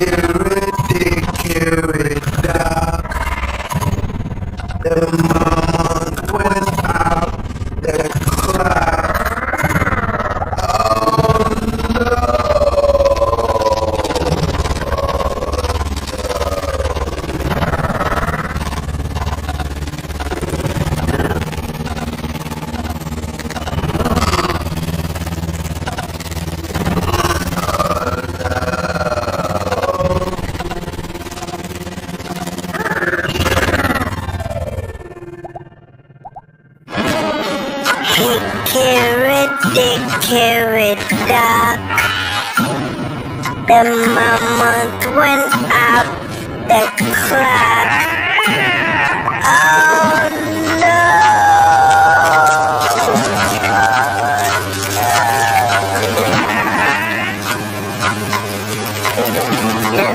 Ridiculous. carrot, dick, carrot, duck. The moment went up the clock. Oh no! no.